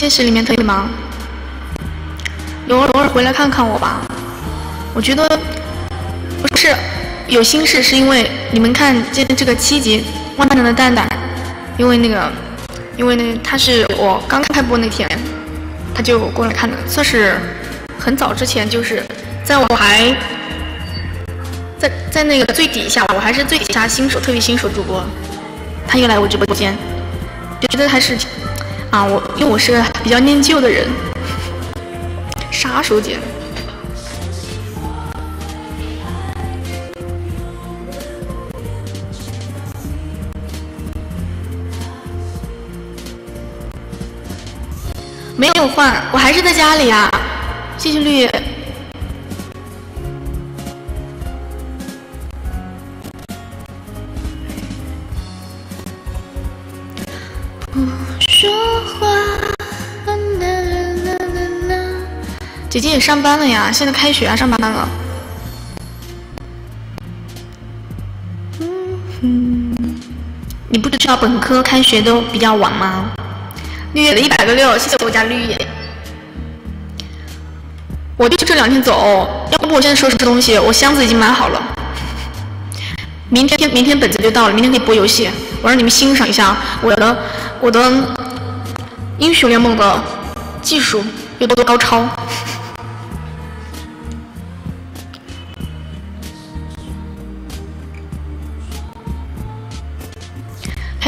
现实里面特别忙，偶尔偶尔回来看看我吧。我觉得不是有心事，是因为你们看这这个七集万能的蛋蛋，因为那个，因为那他是我刚开播那天，他就过来看的，算是很早之前，就是在我还在在那个最底下，我还是最底下新手，特别新手主播，他又来我直播间，就觉得还是。啊，我因为我是比较念旧的人，杀手锏。没有换，我还是在家里啊。谢谢绿。说姐姐也上班了呀，现在开学啊，上班了。你不知道本科开学都比较晚吗？绿野的一百个六，谢谢我家绿野。我就这两天走，要不我现在收拾东西，我箱子已经买好了。明天明天本子就到了，明天可以播游戏，我让你们欣赏一下我的我的英雄联盟的技术有多高超。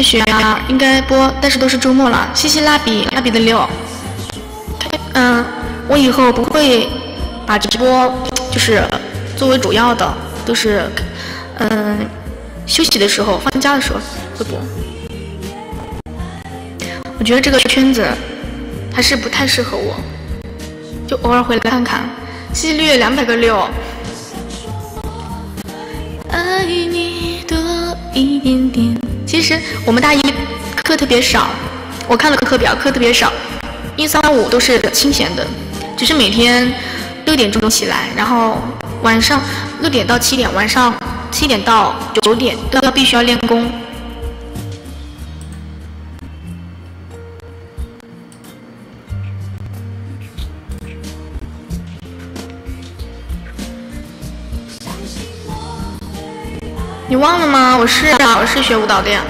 开学啊，应该播，但是都是周末了。谢谢蜡笔，蜡笔的六。嗯，我以后不会把直播就是作为主要的，都是嗯休息的时候、放假的时候会播。我觉得这个圈子还是不太适合我，就偶尔回来看看。谢谢绿月两百个六。爱你。其实我们大一课特别少，我看了课表，课特别少，一三五都是清闲的，只是每天六点钟起来，然后晚上六点到七点，晚上七点到九点都要必须要练功。你忘了吗？我是啊，我是学舞蹈的呀。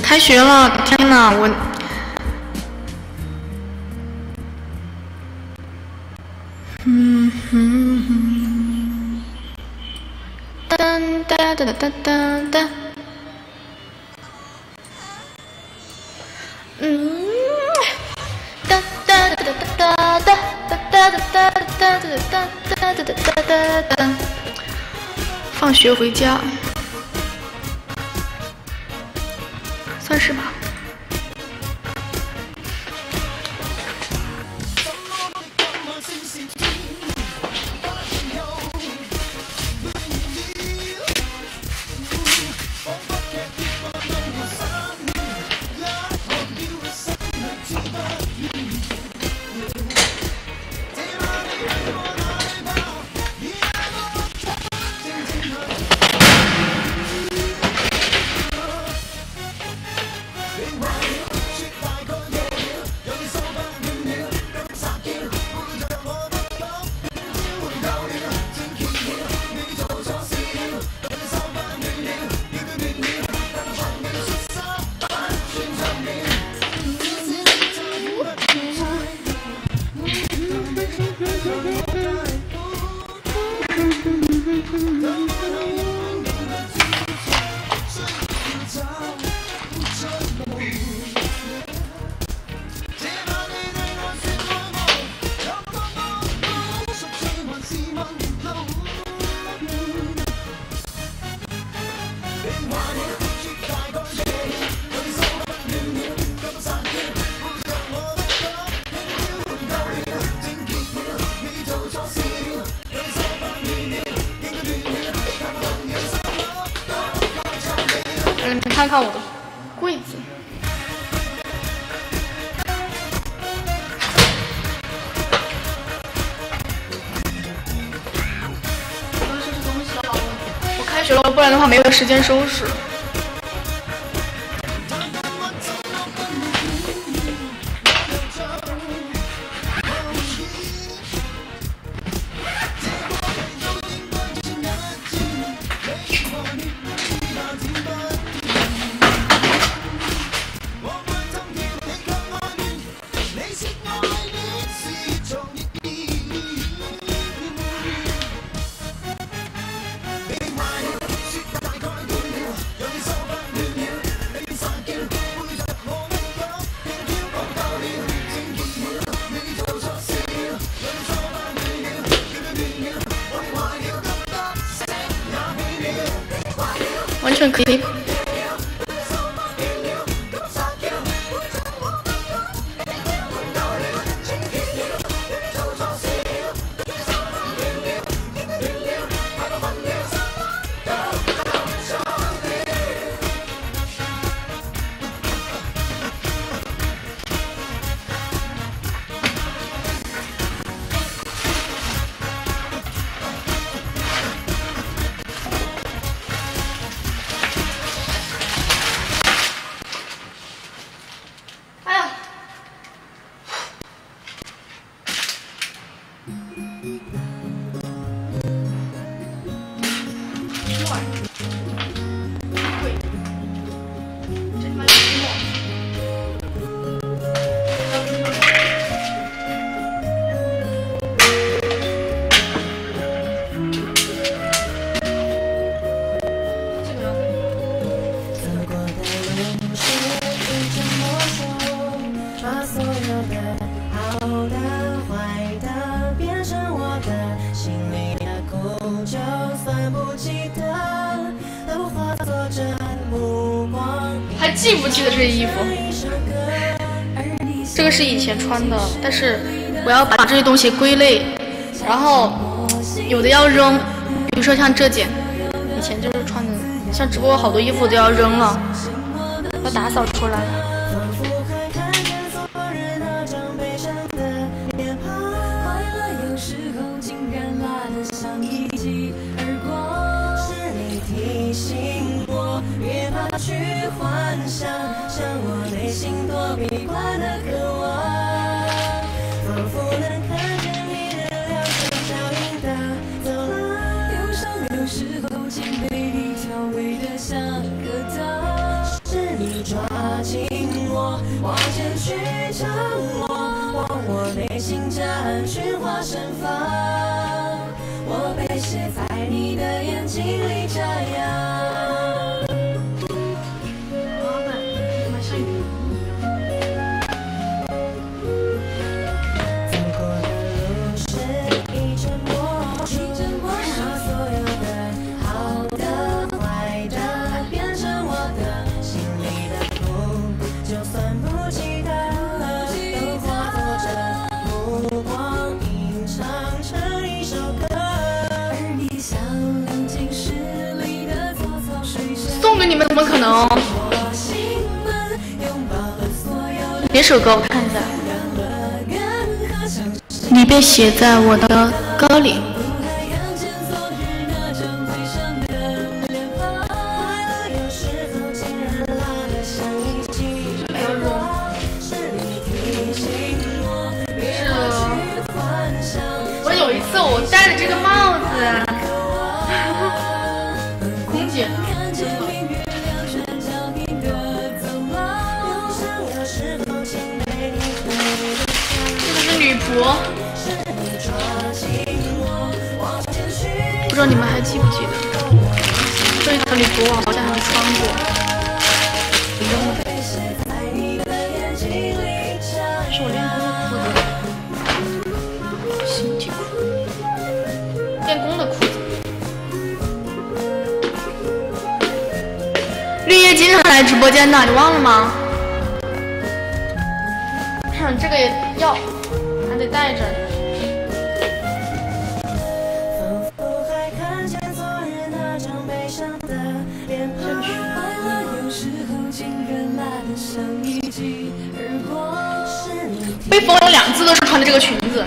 开学了，天呐，我。嗯哼哼。噔哒哒哒哒哒哒。嗯。哒哒哒哒哒哒哒哒哒哒哒哒哒哒哒哒哒。放学回家，算是吧。看看我的柜子，我要收拾东西了。我开学了，不然的话没有时间收拾。完全可以。记不记得这些衣服？这个是以前穿的，但是我要把这些东西归类，然后有的要扔，比如说像这件，以前就是穿的，像直播好多衣服都要扔了，要打扫出来。想，像我内心躲避惯的渴望，仿佛能看见你的两双脚印打走了。忧伤有时候，竟被你调味的像个糖。是你抓紧我，往前去唱我，往我内心夹岸群花盛放。我被写在你的眼睛里眨呀。们怎么可能？哪首歌？我看一下。你被写在我的歌里。我有一次我戴着这个帽不知道你们还记不记得这一条礼服，我好像还穿过。是我练功的裤子，新裤，练功的裤子。绿叶经常来直播间的，你忘了吗？看这个也要。带着。被封了两次都是穿的这个裙子。